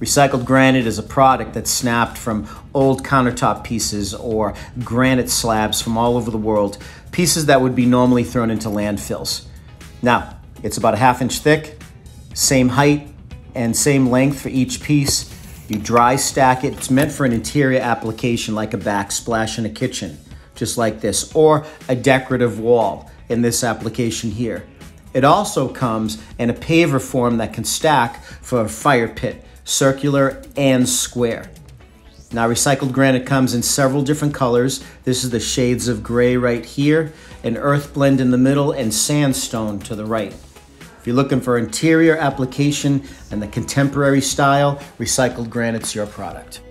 Recycled granite is a product that's snapped from old countertop pieces or granite slabs from all over the world, pieces that would be normally thrown into landfills. Now, it's about a half inch thick, same height and same length for each piece. You dry stack it. It's meant for an interior application like a backsplash in a kitchen, just like this, or a decorative wall in this application here. It also comes in a paver form that can stack for a fire pit circular, and square. Now recycled granite comes in several different colors. This is the shades of gray right here, an earth blend in the middle, and sandstone to the right. If you're looking for interior application and the contemporary style, recycled granite's your product.